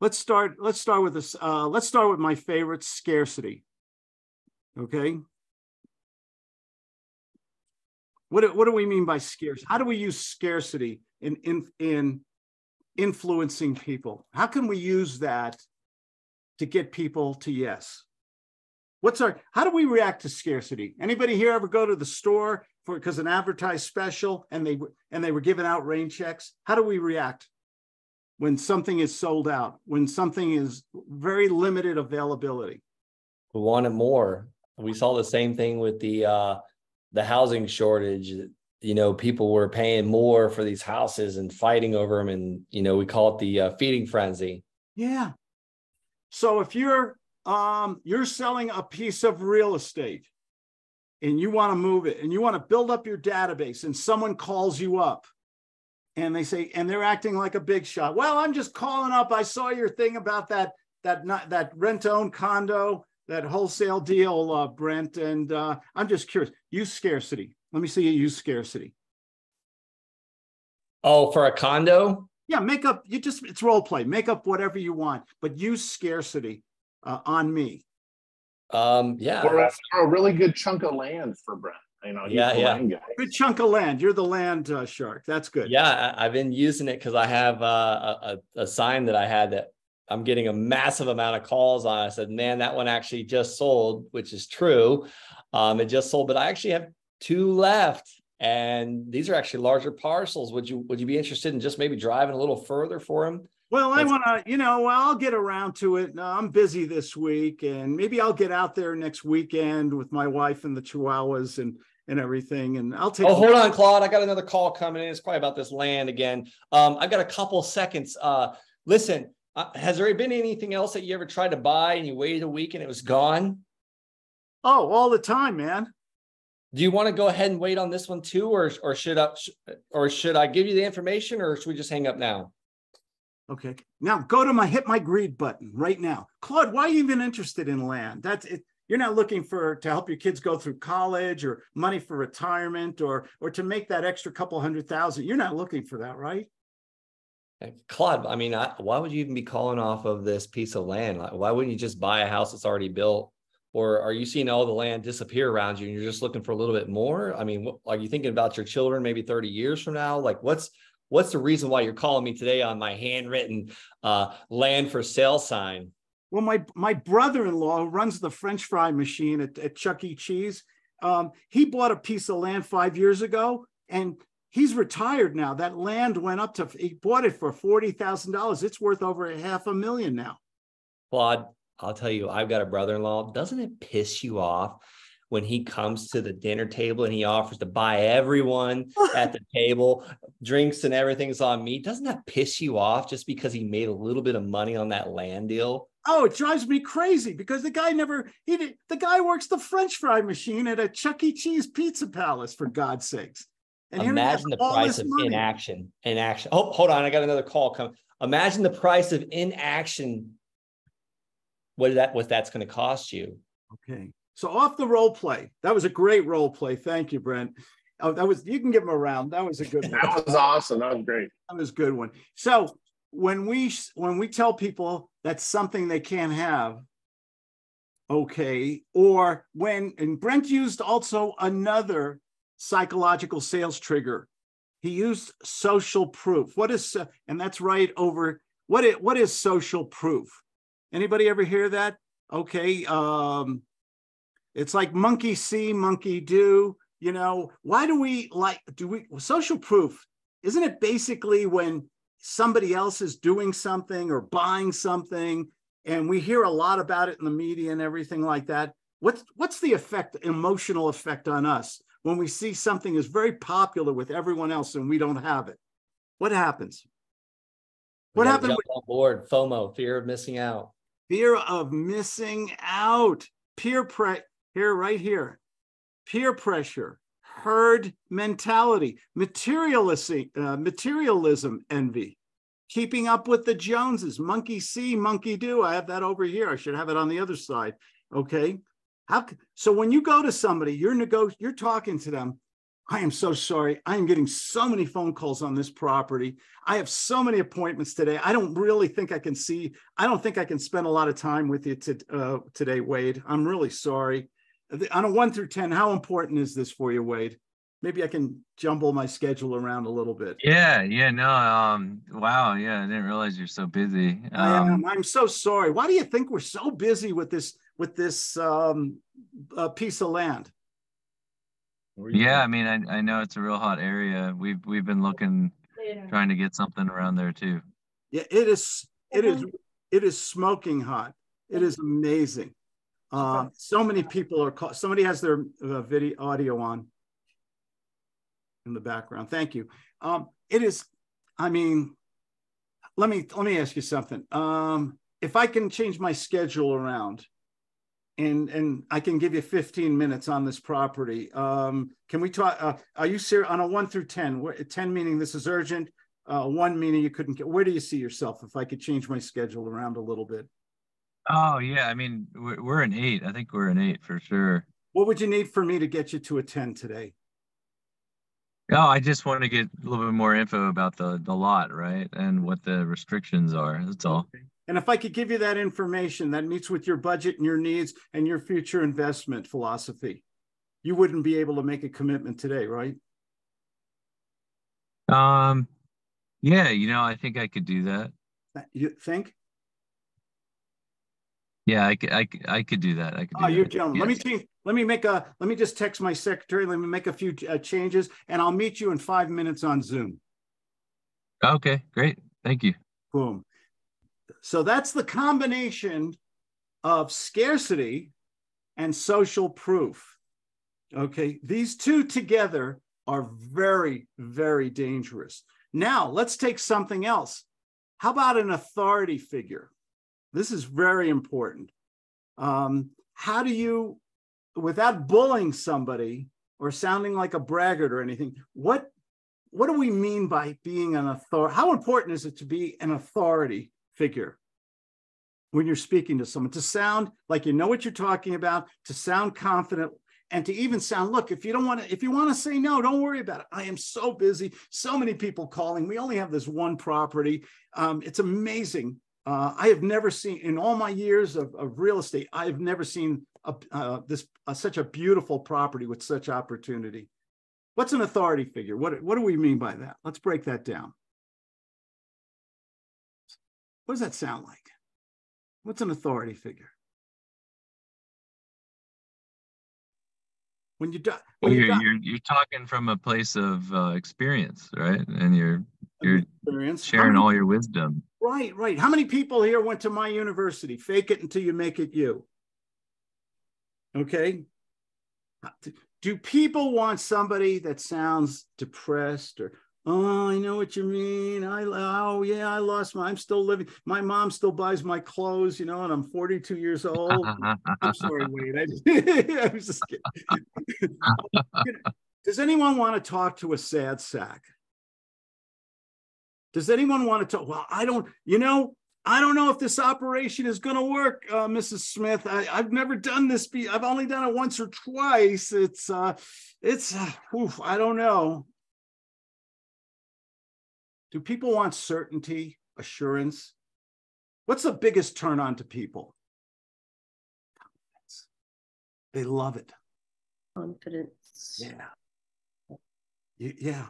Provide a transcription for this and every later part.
let's start. Let's start with this. Uh, let's start with my favorite scarcity. Okay. What do, what do we mean by scarce? How do we use scarcity in in in influencing people? How can we use that to get people to yes? What's our how do we react to scarcity? Anybody here ever go to the store for because an advertised special and they and they were giving out rain checks? How do we react when something is sold out, when something is very limited availability? We wanted more. We saw the same thing with the uh the housing shortage you know people were paying more for these houses and fighting over them and you know we call it the uh, feeding frenzy yeah so if you're um you're selling a piece of real estate and you want to move it and you want to build up your database and someone calls you up and they say and they're acting like a big shot well i'm just calling up i saw your thing about that that not that rent to own condo that wholesale deal, uh, Brent. And uh, I'm just curious. Use scarcity. Let me see you use scarcity. Oh, for a condo? Yeah, make up. You just it's role play. Make up whatever you want, but use scarcity uh, on me. Um, yeah, or a, or a, really good chunk of land for Brent. You know, yeah, yeah, good chunk of land. You're the land uh, shark. That's good. Yeah, I, have been using it because I have uh, a, a sign that I had that I'm getting a massive amount of calls on. I said, man, that one actually just sold, which is true. Um, it just sold, but I actually have two left. And these are actually larger parcels. Would you would you be interested in just maybe driving a little further for them? Well, I want to, you know, I'll get around to it. I'm busy this week, and maybe I'll get out there next weekend with my wife and the Chihuahuas and and everything. And I'll take. Oh, hold on, Claude. I got another call coming in. It's probably about this land again. Um, I've got a couple seconds. Uh, listen, uh, has there been anything else that you ever tried to buy and you waited a week and it was gone? Oh, all the time, man. Do you want to go ahead and wait on this one too, or or should I or should I give you the information, or should we just hang up now? Okay. Now go to my hit my greed button right now. Claude, why are you even interested in land? That's it. You're not looking for to help your kids go through college or money for retirement or or to make that extra couple hundred thousand. You're not looking for that, right? Claude, I mean, I, why would you even be calling off of this piece of land? Like, why wouldn't you just buy a house that's already built? Or are you seeing all the land disappear around you and you're just looking for a little bit more? I mean, are you thinking about your children maybe 30 years from now? Like, what's what's the reason why you're calling me today on my handwritten uh, land for sale sign? Well, my my brother-in-law who runs the French fry machine at, at Chuck E. Cheese, um, he bought a piece of land five years ago, and he's retired now. That land went up to he bought it for forty thousand dollars. It's worth over a half a million now. Claude, I'll tell you, I've got a brother-in-law. Doesn't it piss you off when he comes to the dinner table and he offers to buy everyone at the table drinks and everything's on me? Doesn't that piss you off just because he made a little bit of money on that land deal? Oh, it drives me crazy because the guy never he did, the guy works the French fry machine at a Chuck E. Cheese pizza palace for God's sakes. And Imagine the price of money. inaction. Inaction. Oh, hold on. I got another call coming. Imagine the price of inaction. What that what that's going to cost you. Okay. So off the role play. That was a great role play. Thank you, Brent. Oh, that was you can give him a round. That was a good one. that was awesome. That was great. That was a good one. So when we when we tell people that's something they can't have, okay, or when and Brent used also another psychological sales trigger. He used social proof. What is, and that's right over, what is, what is social proof? Anybody ever hear that? Okay. Um, it's like monkey see, monkey do. You know, why do we like, do we, social proof, isn't it basically when somebody else is doing something or buying something and we hear a lot about it in the media and everything like that what's what's the effect emotional effect on us when we see something is very popular with everyone else and we don't have it? What happens? What happens? Jump on board. FOMO, fear of missing out. Fear of missing out. Peer pre here, right here. Peer pressure, herd mentality, materialism, uh, materialism envy, keeping up with the Joneses, monkey see, monkey do. I have that over here. I should have it on the other side. Okay. How so when you go to somebody, you're nego- you're talking to them. I am so sorry. I am getting so many phone calls on this property. I have so many appointments today. I don't really think I can see. I don't think I can spend a lot of time with you to, uh, today, Wade. I'm really sorry. On a one through 10, how important is this for you, Wade? Maybe I can jumble my schedule around a little bit. Yeah, yeah, no, um, wow, yeah, I didn't realize you're so busy. I am. Um, I'm so sorry. Why do you think we're so busy with this with this um, uh, piece of land? yeah, I mean, I, I know it's a real hot area. We've we've been looking, trying to get something around there too. Yeah, it is. It is. It is smoking hot. It is amazing. Uh, so many people are. Call, somebody has their uh, video audio on in the background. Thank you. Um, it is. I mean, let me let me ask you something. Um, if I can change my schedule around, and and I can give you 15 minutes on this property. Um, can we talk? Uh, are you serious on a one through 10? Where, 10 meaning this is urgent. Uh, one meaning you couldn't get. Where do you see yourself if I could change my schedule around a little bit? Oh yeah, I mean, we're, we're an eight. I think we're an eight for sure. What would you need for me to get you to a 10 today? Oh, I just want to get a little bit more info about the the lot, right, and what the restrictions are. That's all. Okay. And if I could give you that information that meets with your budget and your needs and your future investment philosophy, you wouldn't be able to make a commitment today, right? Um, yeah, you know, I think I could do that. You think? Yeah, I could, I, could- I could do that. I could. Oh, you're gentlemen. Let me change. Let me make a. Let me just text my secretary. Let me make a few uh, changes, and I'll meet you in five minutes on Zoom. Okay, great. Thank you. Boom. So that's the combination of scarcity and social proof. Okay, these two together are very, very dangerous. Now, let's take something else. How about an authority figure? This is very important. Um, how do you, without bullying somebody or sounding like a braggart or anything, what what do we mean by being an authority? How important is it to be an authority figure when you're speaking to someone? To sound like you know what you're talking about, to sound confident, and to even sound, look, if you don't want to, if you want to say no, don't worry about it. I am so busy, so many people calling. We only have this one property. Um, it's amazing. Uh, I have never seen in all my years of, of real estate, I have never seen a, uh, this uh, such a beautiful property with such opportunity. What's an authority figure? What, what do we mean by that? Let's break that down. What does that sound like? What's an authority figure? When you do, Well, when you you're, do, you're you're talking from a place of uh, experience, right? And you're you're experience, sharing all your wisdom. Right, right. How many people here went to my university? Fake it until you make it you. Okay. Do people want somebody that sounds depressed or, oh, I know what you mean. I, oh, yeah, I lost my, I'm still living. My mom still buys my clothes, you know, and I'm 42 years old. I'm sorry, Wade. I, I was just kidding. Does anyone want to talk to a sad sack? Does anyone want to talk? Well, I don't, you know, I don't know if this operation is going to work, uh, Mrs. Smith. I, I've never done this. Be I've only done it once or twice. It's, uh, it's, uh, oof, I don't know. Do people want certainty, assurance? What's the biggest turn on to people? Confidence. They love it. confidence. Yeah. Yeah.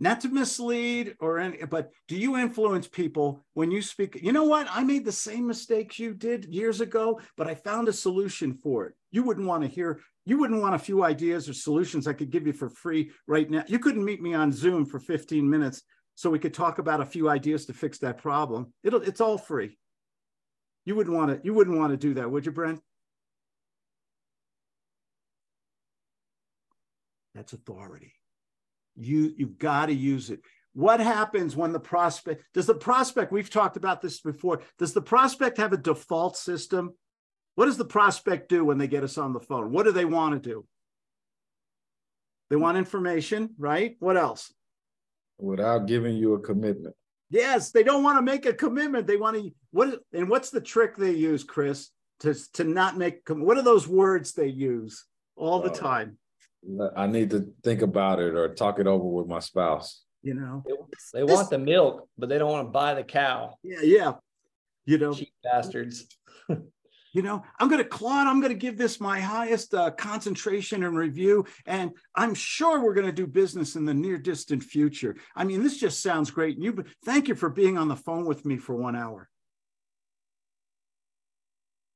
Not to mislead or any, but do you influence people when you speak? You know what? I made the same mistakes you did years ago, but I found a solution for it. You wouldn't want to hear, you wouldn't want a few ideas or solutions I could give you for free right now. You couldn't meet me on Zoom for 15 minutes so we could talk about a few ideas to fix that problem. It'll, it's all free. You wouldn't want to, you wouldn't want to do that, would you, Brent? That's authority. You you've got to use it. What happens when the prospect does the prospect? We've talked about this before. Does the prospect have a default system? What does the prospect do when they get us on the phone? What do they want to do? They want information, right? What else? without giving you a commitment. Yes, they don't want to make a commitment. They want to what and what's the trick they use, Chris, to to not make what are those words they use all the Uh, time? I need to think about it or talk it over with my spouse. You know, They want the milk, but they don't want to buy the cow. yeah, yeah. You know, Cheap bastards. you know, I'm going to Claude. I'm going to give this my highest uh, concentration and review, and I'm sure we're going to do business in the near distant future. I mean, this just sounds great. And you, thank you for being on the phone with me for one hour.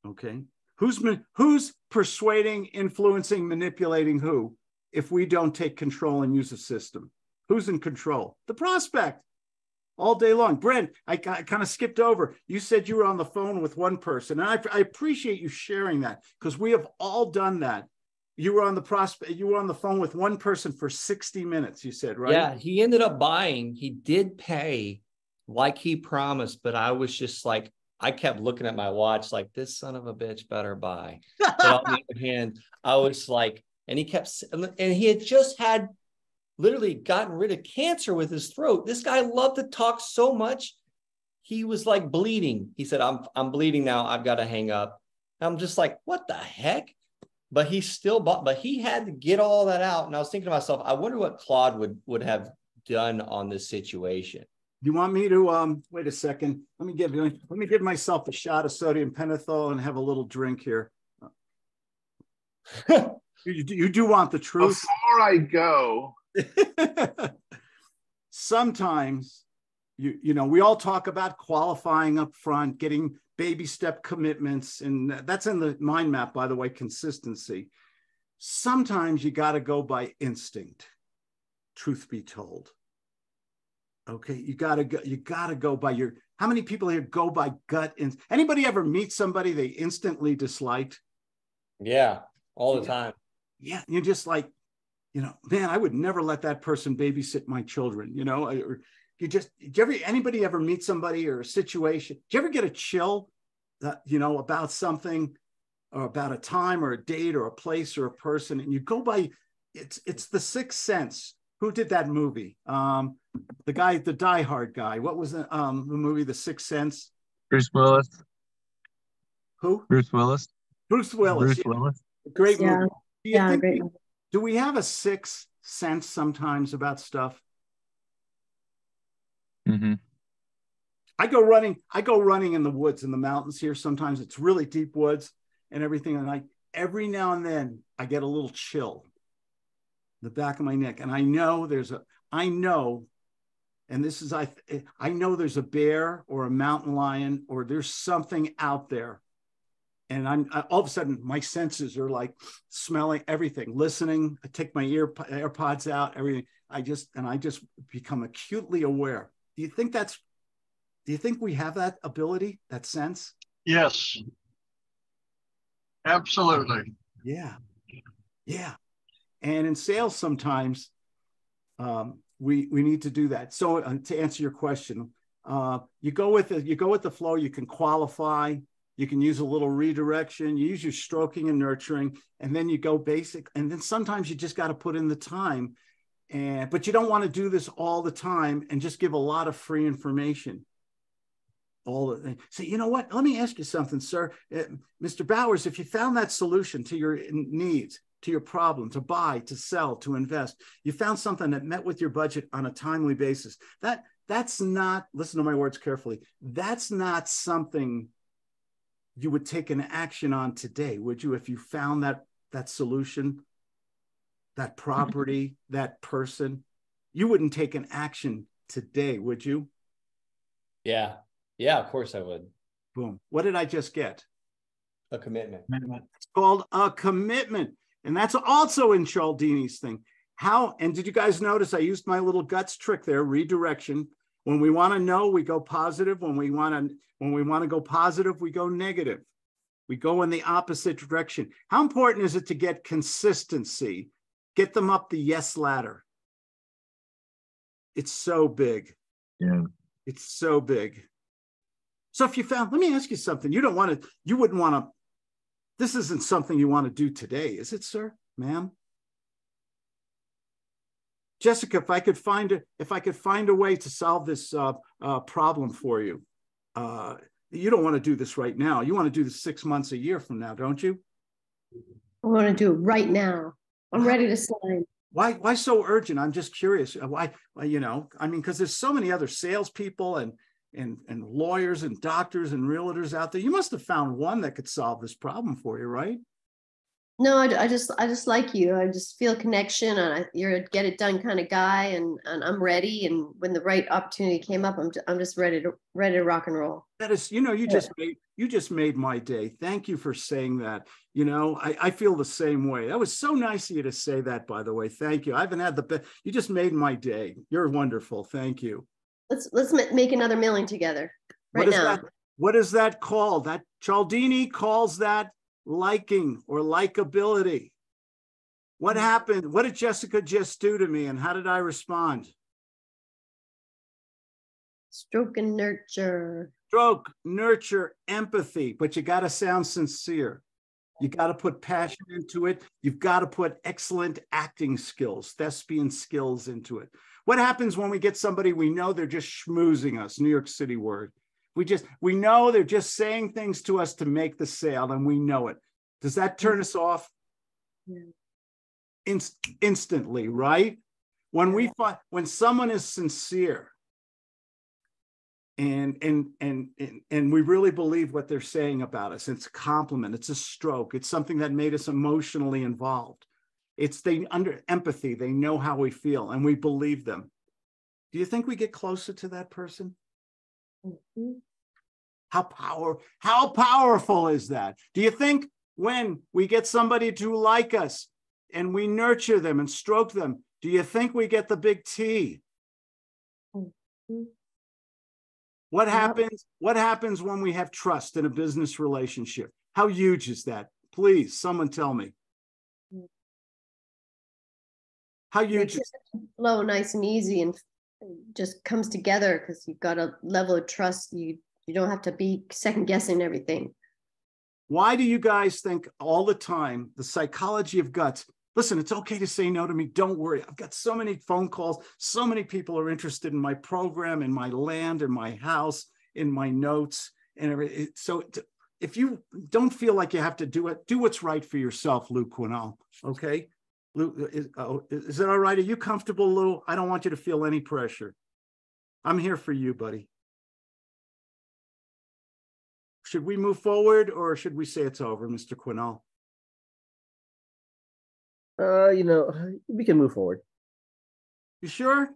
Okay, who's who's persuading, influencing, manipulating who? If we don't take control and use a system, who's in control? The prospect all day long. Brent, I, I kind of skipped over. You said you were on the phone with one person, and I, I appreciate you sharing that because we have all done that. You were on the prospect. You were on the phone with one person for sixty minutes. You said right? Yeah, he ended up buying. He did pay like he promised, but I was just like, I kept looking at my watch, like this son of a bitch better buy. But on the other hand, I was like, and he kept, and he had just had literally gotten rid of cancer with his throat. This guy loved to talk so much. He was like bleeding. He said, I'm, I'm bleeding now. I've got to hang up. I'm just like, what the heck? But he still bought, but he had to get all that out. And I was thinking to myself, I wonder what Claude would, would have done on this situation. You want me to um wait a second? Let me give let me give myself a shot of sodium pentothal and have a little drink here. You, you do- you do want the truth? Before I go, sometimes you you know we all talk about qualifying up front getting baby step commitments and that's in the mind map by the way consistency sometimes you got to go by instinct truth be told okay you got to go you got to go by your how many people here go by gut in, anybody ever meet somebody they instantly disliked Yeah, all the time. yeah, you're just like, you know, man, I would never let that person babysit my children, you know, or you just, did you ever, anybody ever meet somebody or a situation? Do you ever get a chill that, you know, about something or about a time or a date or a place or a person and you go by, it's, it's the sixth sense. Who did that movie? Um, the guy, the Die Hard guy. What was the, um, the movie, The Sixth Sense? Bruce Willis. Who? Bruce Willis. Bruce Willis. Bruce Yeah, Willis. Great Yeah, movie. Do you yeah, think great. we- do we have a sixth sense sometimes about stuff? Mm-hmm. I go running, I go running in the woods in the mountains here. Sometimes it's really deep woods and everything. And I every now and then I get a little chill in the back of my neck. And I know there's a I know, and this is I I know there's a bear or a mountain lion or there's something out there. And I'm I, all of a sudden my senses are like smelling everything, listening. I take my ear AirPods out, everything. I just and I just become acutely aware. Do you think that's do you think we have that ability, that sense? Yes. Absolutely. Yeah. Yeah. And in sales, sometimes um, we we need to do that. So uh, to answer your question, uh, you go with the you go with the flow. You can qualify. You can use a little redirection. You use your stroking and nurturing, and then you go basic. And then sometimes you just got to put in the time. And but you don't want to do this all the time and just give a lot of free information. All the thing. So you know what? Let me ask you something, sir, Uh, Mr. Bowers. If you found that solution to your needs, to your problem, to buy, to sell, to invest, you found something that met with your budget on a timely basis. That that's not. Listen to my words carefully. That's not something you would take an action on today, would you? If you found that that solution, that mm-hmm. property, that person, you wouldn't take an action today, would you? Yeah. Yeah, of course I would. Boom. What did I just get? A commitment. It's called a commitment. And that's also in Cialdini's thing. How, and did you guys notice I used my little guts trick there, redirection. When we want to know, we go positive. When we want to, when we want to go positive, we go negative. We go in the opposite direction. How important is it to get consistency? Get them up the yes ladder. It's so big. Yeah. It's so big. So if you found, let me ask you something. You don't want to, you wouldn't want to, this isn't something you want to do today, is it, sir, ma'am? Jessica, if I could find a, if I could find a way to solve this uh, uh, problem for you, uh, you don't want to do this right now. You want to do this six months, a year from now, don't you? I want to do it right now. I'm ready to sign. Why, why so urgent? I'm just curious. Why, why, you know, I mean, because there's so many other salespeople and and and lawyers and doctors and realtors out there. You must have found one that could solve this problem for you, right? No, I, I just, I just like you. I just feel connection and I, you're a get it done kind of guy and, and I'm ready. And when the right opportunity came up, I'm, I'm just ready to, ready to rock and roll. That is, you know, you Yeah. just made you just made my day. Thank you for saying that. You know, I, I feel the same way. That was so nice of you to say that, by the way. Thank you. I haven't had the best. You just made my day. You're wonderful. Thank you. Let's, let's make another million together right is now. that? What is that called? That Cialdini calls that liking or likability. What Mhm. happened? What did Jessica just do to me and how did I respond? Stroke and nurture. Stroke, nurture, empathy, but you got to sound sincere. You got to put passion into it. You've got to put excellent acting skills, thespian skills into it. What happens when we get somebody we know they're just schmoozing us, New York City word? We just, we know they're just saying things to us to make the sale and we know it. Does that turn us off? Yeah. Inst- instantly, right? When we find, when someone is sincere, and and and and and we really believe what they're saying about us it's a compliment it's a stroke it's something that made us emotionally involved it's they under empathy they know how we feel and we believe them. Do you think we get closer to that person? Mhm. how power how powerful is that? Do you think when we get somebody to like us and we nurture them and stroke them do you think we get the big t? Mhm. what happens what happens when we have trust in a business relationship? How huge is that? Please someone tell me how you is flow nice and easy and just comes together because you've got a level of trust. You, you don't have to be second guessing everything. why do you guys think all the time the psychology of guts listen it's okay to say no to me don't worry i've got so many phone calls so many people are interested in my program in my land in my house in my notes and everything so if you don't feel like you have to do it do what's right for yourself Luke quinell okay lou uh, is, uh, oh, is it all right are you comfortable lou i don't want you to feel any pressure i'm here for you buddy should we move forward or should we say it's over, Mr. Quinnell? Uh, you know, we can move forward. You sure?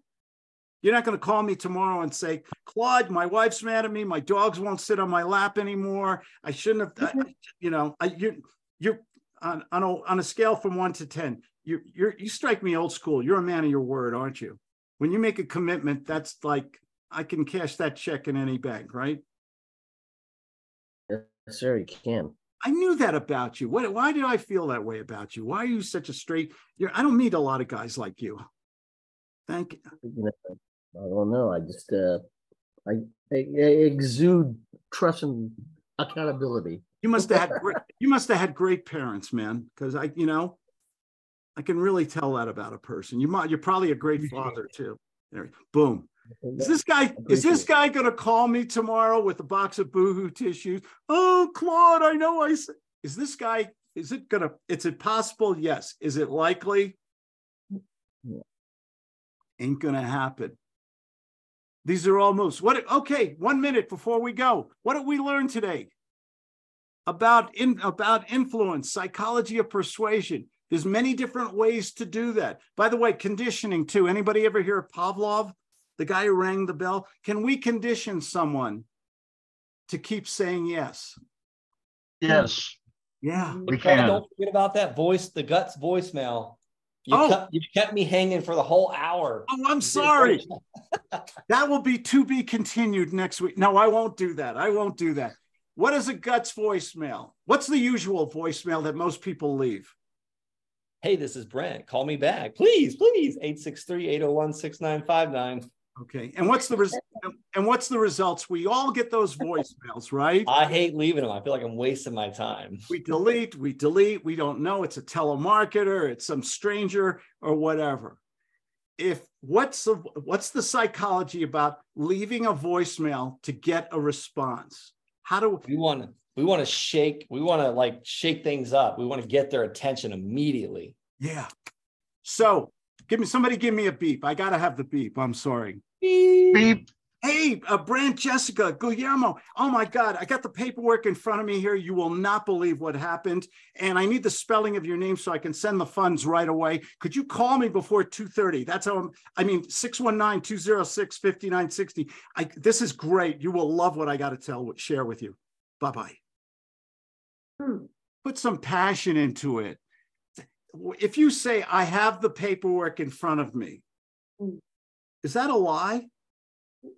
You're not going to call me tomorrow and say, Claude, my wife's mad at me. My dogs won't sit on my lap anymore. I shouldn't have, I- I- you know, I, you're, you're on, on a, on a scale from one to 10, you you're, you strike me old school. You're a man of your word, aren't you? When you make a commitment, that's like, I can cash that check in any bank, right? Yes, sir, you can. I knew that about you. What, why did I feel that way about you? Why are you such a straight? You're, I don't meet a lot of guys like you. Thank you. You know, I don't know. I just uh, I, I, I exude trust and accountability. You must have had great, you must have had great parents, man. Because I, you know, I can really tell that about a person. You might, you're probably a great father too. There, boom. Is this guy, is this guy gonna call me tomorrow with a box of boohoo tissues? Oh, Claude, I know I said, is this guy, is it gonna, is it possible? Yes. Is it likely? Yeah. Ain't gonna happen. These are all moves. What, okay, one minute before we go. What did we learn today? About in, about influence, psychology of persuasion. There's many different ways to do that. By the way, conditioning too. Anybody ever hear of Pavlov? the guy who rang the bell can we condition someone to keep saying yes Yes, yeah we can. Don't forget about that voice, the guts voicemail. You, Oh. kept, you kept me hanging for the whole hour. oh i'm You did a sorry that will be to be continued next week no i won't do that i won't do that what is a guts voicemail what's the usual voicemail that most people leave Hey, this is Brent. Call me back. Please, please. 863-801-6959. okay and what's the res- and what's the results we all get those voicemails right I hate leaving them. I feel like I'm wasting my time. we delete we delete we don't know it's a telemarketer it's some stranger or whatever if what's the what's the psychology about leaving a voicemail to get a response how do We want to we want to shake, we want to like shake things up. We want to get their attention immediately. Yeah. So give me somebody give me a beep. I gotta have the beep. I'm sorry. Beep. Hey, uh, Brand Jessica, Guillermo. Oh my God, I got the paperwork in front of me here. You will not believe what happened. And I need the spelling of your name so I can send the funds right away. Could you call me before 2:30? That's how I'm, I mean, 619-206-5960. I this is great. You will love what I got to tell, share with you. Bye-bye. Hmm. Put some passion into it. If you say, I have the paperwork in front of me, Mm. is that a lie?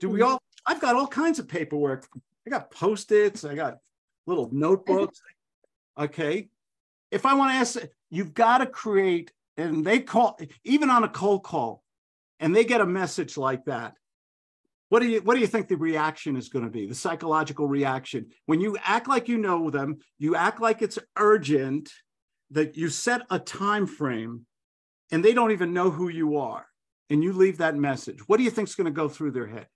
Do we all? I've got all kinds of paperwork. I got post-its. I got little notebooks. Okay. If I want to ask, you've got to create, and they call even on a cold call, and they get a message like that. What do you what do you think the reaction is going to be? The psychological reaction when you act like you know them, you act like it's urgent, that you set a time frame, and they don't even know who you are, and you leave that message. What do you think is going to go through their head?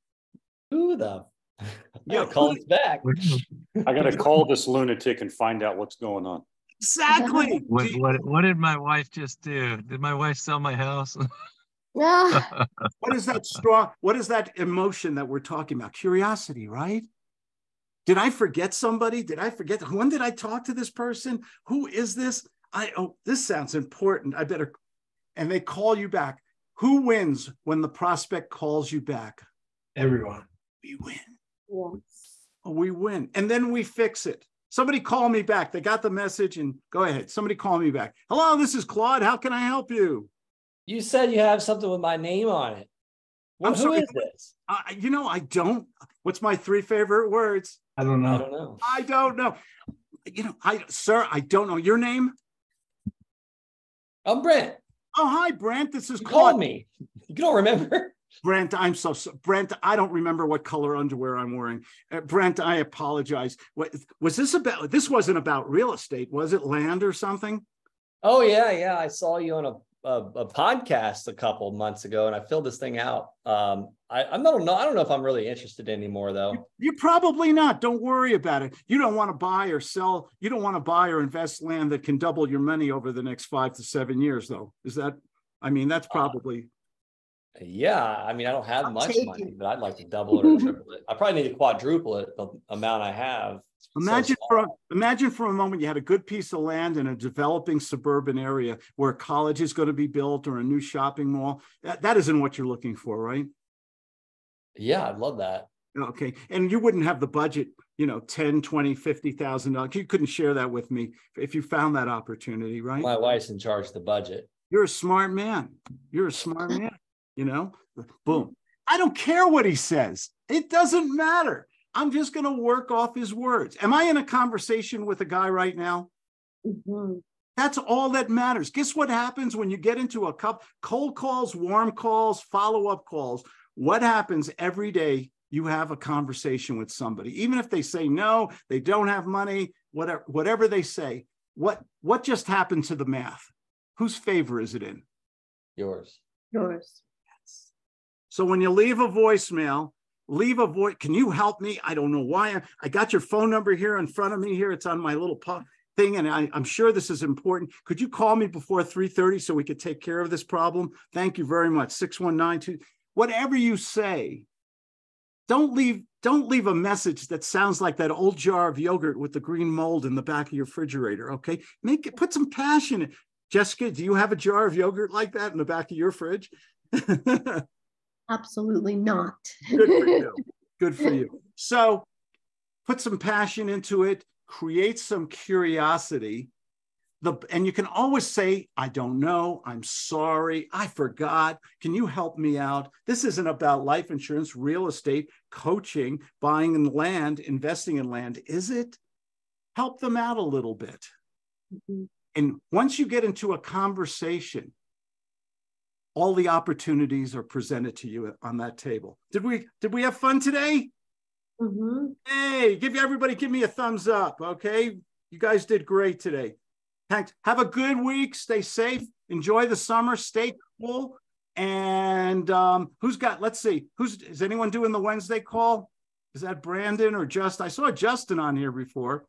Who the? Yeah, Yeah, call us back. I gotta call this lunatic and find out what's going on. Exactly. What, what, what did my wife just do? Did my wife sell my house? Ah, what is that strong what is that emotion that we're talking about? Curiosity right? Did i forget somebody? Did i forget when did i talk to this person? Who is this? I oh this sounds important. I better and they call you back. Who wins when the prospect calls you back? Everyone. we win. Yes. Oh, we win. And then we fix it. Somebody call me back. They got the message and go ahead. Somebody call me back. Hello this is claude. How can i help you You said you have something with my name on it. Well, I'm who sorry. is this? I, you know i don't what's my three favorite words I don't know. I don't know. I don't know. You know, I sir, I don't know your name. I'm Brent. Oh, hi, Brent. This is You Claude. called me. You don't remember? Brent, I'm so, so Brent. I don't remember what color underwear I'm wearing. Uh, Brent, I apologize. What was this about? This wasn't about real estate, was it? Land or something? Oh yeah, yeah. I saw you on a a, a podcast a couple months ago, and I filled this thing out. Um, I I don't know. I don't know if I'm really interested anymore though. You're probably not. Don't worry about it. You don't want to buy or sell. You don't want to buy or invest land that can double your money over the next five to seven years, though. Is that? I mean, that's probably. Yeah, I mean, I don't have I'll much money, it. but I'd like to double it or triple it. I probably need to quadruple it the amount I have. Imagine small. for a, imagine for a moment you had a good piece of land in a developing suburban area where a college is going to be built or a new shopping mall. That, that isn't what you're looking for, right? Yeah, I'd love that. Okay. And you wouldn't have the budget, you know, 10, 20, 50,000 dollars. You couldn't share that with me if you found that opportunity, right? My wife's in charge of the budget. You're a smart man. You're a smart man, you know? Boom. I don't care what he says. It doesn't matter. I'm just going to work off his words. Am I in a conversation with a guy right now? Mhm. That's all that matters. Guess what happens when you get into a cup cold calls, warm calls, follow up calls? What happens every day? You have a conversation with somebody, even if they say no, they don't have money, whatever, whatever they say. What what just happened to the math? Whose favor is it in? Yours. Yours. So when you leave a voicemail, leave a voice. Can you help me? I don't know why. I, got your phone number here in front of me here. It's on my little thing, and I, I'm sure this is important. Could you call me before 3:30 so we could take care of this problem? Thank you very much. 6192. Whatever you say, don't leave. Don't leave a message that sounds like that old jar of yogurt with the green mold in the back of your refrigerator. Okay, make it. Put some passion. in Jessica, do you have a jar of yogurt like that in the back of your fridge? Absolutely not. Good for you. Good for you. So put some passion into it, create some curiosity. The, and you can always say, I don't know, I'm sorry, I forgot. Can you help me out? This isn't about life insurance, real estate, coaching, buying in land, investing in land, is it? Help them out a little bit. Mhm. And once you get into a conversation, all the opportunities are presented to you on that table. Did we did we have fun today? Mhm. Hey, give everybody give me a thumbs up, okay? You guys did great today. Thanks. Have a good week. Stay safe. Enjoy the summer. Stay cool. And um, who's got? Let's see. Who's is anyone doing the Wednesday call? Is that Brandon or just? I saw Justin on here before.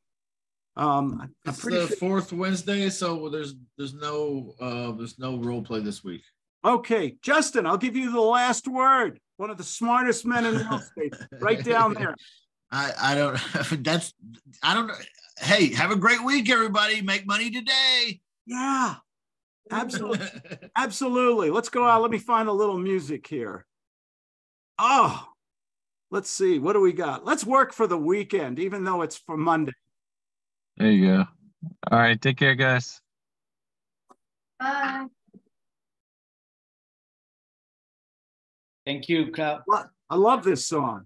Um, I'm It's the sure. fourth Wednesday, so there's there's no uh there's no role play this week. Okay, Justin, I'll give you the last word. One of the smartest men in real estate, right down there. I I don't that's I don't know. Hey, have a great week, everybody. Make money today. Yeah, absolutely. Absolutely. Let's go out. Let me find a little music here. Oh, let's see. What do we got? Let's work for the weekend, even though it's for Monday. There you go. All right. Take care, guys. Bye. Thank you. What? I love this song.